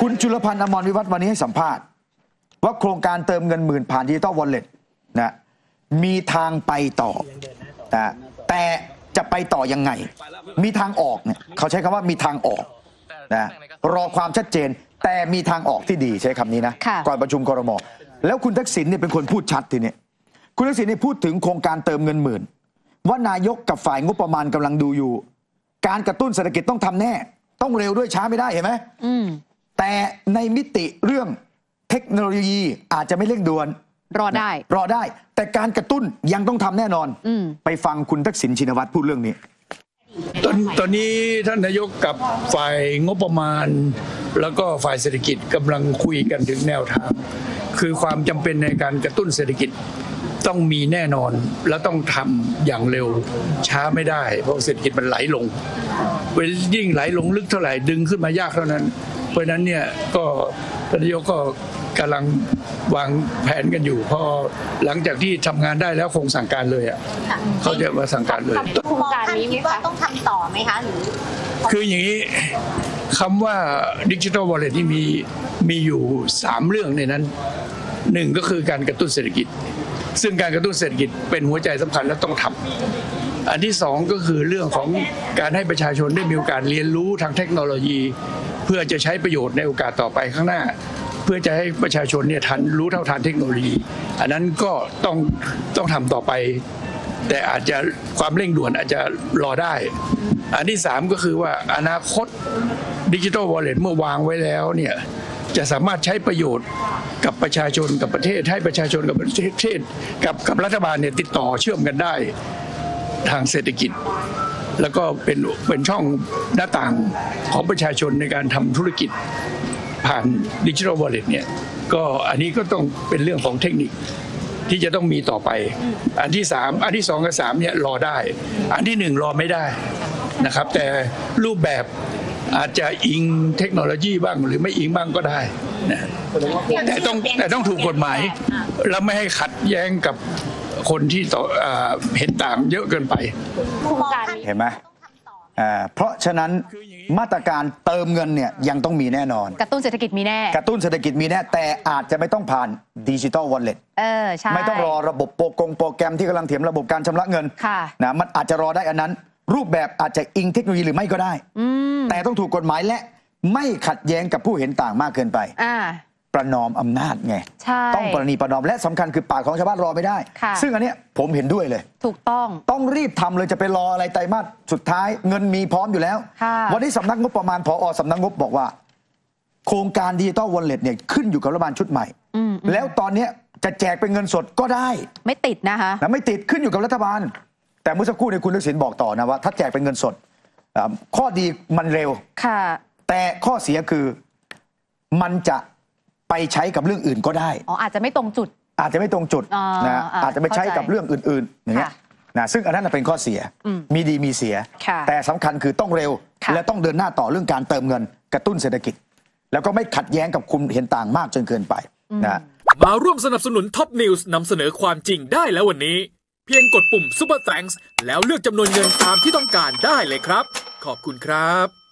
คุณจุลพันธ์อมรวิวัฒน์วันนี้ให้สัมภาษณ์ ว่าโครงการเติมเงินหมื่นผ่านดิจิตอลวอลเล็ตนะมีทางไปต่อนะแต่จะไปต่อยังไง มีทางออกเนี่ยเขาใช้คำว่ามีทางออกนะรอความชัดเจน แต่มีทางออกที่ดีใช้คำนี้นะค่ะก่อนประชุมครมแล้วคุณทักษิณเนี่ยเป็นคนพูดชัดทีนี้คุณทักษิณเนี่ยพูดถึงโครงการเติมเงินหมื่น ว่านายกกับฝ่ายงบประมาณกำลังดูอยู่ การกระตุ้นเศรษฐกิจต้องทำแน่ ต้องเร็วด้วยช้าไม่ได้เห็นไหมอืม แต่ในมิติเรื่องเทคโนโลยีอาจจะไม่เร่งด่วน รอได้ รอได้ แต่การกระตุ้นยังต้องทำแน่นอนอืมไปฟังคุณทักษิณชินวัตรพูดเรื่องนี้ ตอนตอนนี้ท่านนายกกับฝ่ายงบประมาณ แล้วก็ฝ่ายเศรษฐกิจกำลังคุยกันถึงแนวทาง คือความจำเป็นในการกระตุ้นเศรษฐกิจต้องมีแน่นอนแล้วต้องทำอย่างเร็วช้าไม่ได้ เพราะเศรษฐกิจมันไหลลงเวลยิ่งไหลลงลึกเท่าไหร่ดึงขึ้นมายากเท่านั้นเพ ราะฉะนั้นเนี่ยก็ท่านนายกก็กำลังวางแผนกันอยู่ พอหลังจากที่ทำงานได้แล้วคงสั่งการเลยอะเขาจะมาสั่งการเลย โครงการนี้ไหมคิดว่าคะต้องทำต่อไหมคะหรือ คืออย่างนี้คำว่าดิจิทัลวอลเล็ตที่มีมีอยู่ 3 เรื่องในนั้นหนึ่งก็คือการกระตุ้นเศรษฐกิจ ซึ่งการกระตุ้นเศรษฐกิจเป็นหัวใจสำคัญและต้องทำอันที่สองก็คือเรื่องของการให้ประชาชนได้มีโอกาสเรียนรู้ทางเทคโนโลยี เพื่อจะใช้ประโยชน์ในโอกาสต่อไปข้างหน้า เพื่อจะให้ประชาชนเนี่ยทันรู้เท่าทันเทคโนโลยี อันนั้นก็ต้องต้องทำต่อไป แต่อาจจะความเร่งด่วนอาจจะรอได้ อันที่สามก็คือว่าอนาคตดิจิทัลวอลเล็ตเมื่อวางไว้แล้วเนี่ยจะสามารถใช้ประโยชน์กับประชาชนกับประเทศ ให้ประชาชนกับประเทศกับกับรัฐบาลเนี่ยติดต่อเชื่อมกันได้ทางเศรษฐกิจ แล้วก็เป็นเป็นช่องหน้าต่างของประชาชนในการทำธุรกิจผ่านดิจิทัลวอลเล็ตเนี่ยก็อันนี้ก็ต้องเป็นเรื่องของเทคนิคที่จะต้องมีต่อไป อันที่สามอันที่สองกับสามเนี่ยรอได้ อันที่หนึ่งรอไม่ได้นะครับ แต่รูปแบบอาจจะอิงเทคโนโลยีบ้างหรือไม่อิงบ้างก็ได้นะแต่ต้องแต่ต้องถูกกฎหมาย แล้วไม่ให้ขัดแย้งกับ คนที่ต่ออ่าเห็นต่างเยอะเกินไป โครงการนี้ เห็นไหมต้องทำต่อไหมอ่าเพราะฉะนั้นมาตรการเติมเงินเนี่ยยังต้องมีแน่นอน กระตุ้นเศรษฐกิจมีแน่ กระตุ้นเศรษฐกิจมีแน่แต่อาจจะไม่ต้องผ่านดิจิ t a ลวอลเล็ตเออ ใช่ ไม่ต้องรอระบบโปรกงโปรแกรมที่กำลังเถียมระบบการชำระเงินค่ะ นะมันอาจจะรอได้อันนั้น รูปแบบอาจจะอิงเทคโนโลยีหรือไม่ก็ได้ อืมแต่ต้องถูกกฎหมายและไม่ขัดแย้งกับผู้เห็นต่างมากเกินไป อ่า ประนอมอำนาจไง ใช่ ต้องประนีประนอมและสำคัญคือปากของชาวบ้านรอไม่ได้ ค่ะ ซึ่งอันเนี้ยผมเห็นด้วยเลย ถูกต้อง ต้องรีบทำเลยจะไปรออะไรไตรมาสสุดท้ายเงินมีพร้อมอยู่แล้ว ค่ะ วันนี้สำนักงบประมาณพอสำนักงบบอกว่า โครงการดิจิตอลวอลเล็ตเนี่ยขึ้นอยู่กับรัฐบาลชุดใหม่ อืมอืมแล้วตอนเนี้ยจะแจกเป็นเงินสดก็ได้ ไม่ติดนะคะ นะไม่ติดขึ้นอยู่กับรัฐบาล แต่เมื่อสักครู่เนี่ยคุณทักษิณบอกต่อนะว่าถ้าแจกเป็นเงินสดอ่าข้อดีมันเร็ว ค่ะ แต่ข้อเสียคือมันจะ ไปใช้กับเรื่องอื่นก็ได้ อ๋ออาจจะไม่ตรงจุด อาจจะไม่ตรงจุดอ่านะอ่าอาจจะไปใช้กับเข้าใจเรื่องอื่นๆอย่างเงี้ยค่ะนะซึ่งอันนั้นนะเป็นข้อเสียอืมมีดีมีเสีย ค่ะแต่สำคัญคือต้องเร็ว ค่ะ และต้องเดินหน้าต่อเรื่องการเติมเงินกระตุ้นเศรษฐกิจ แล้วก็ไม่ขัดแย้งกับคุณเห็นต่างมากจนเกินไปนะ มาร่วมสนับสนุนท็อปนิวส์นำเสนอความจริงได้แล้ววันนี้ เพียงกดปุ่ม Super Thanks แล้วเลือกจำนวนเงินตามที่ต้องการได้เลยครับ ขอบคุณครับ